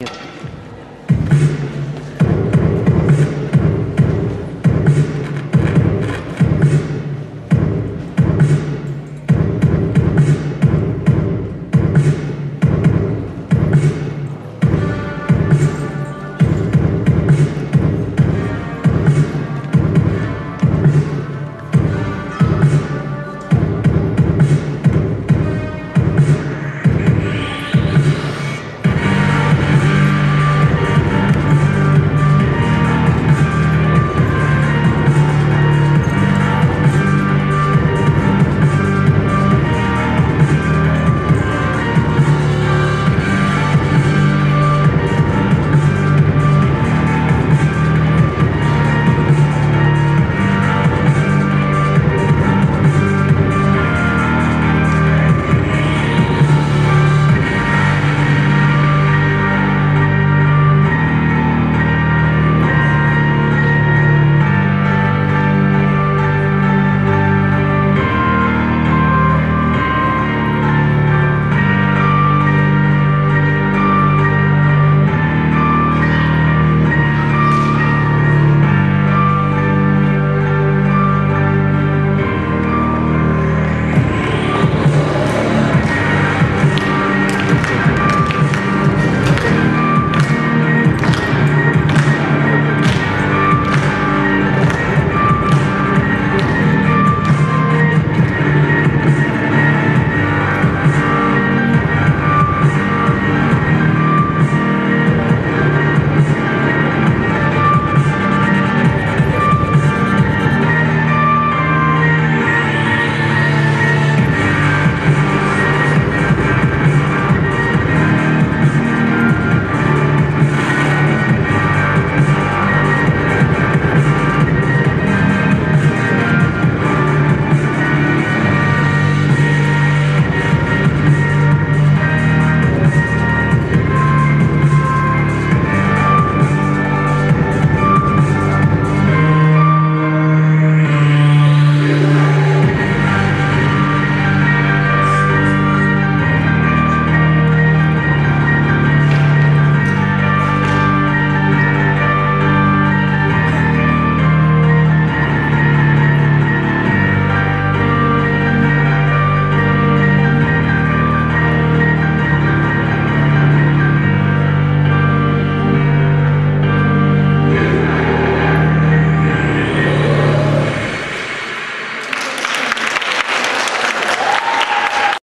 Yeah.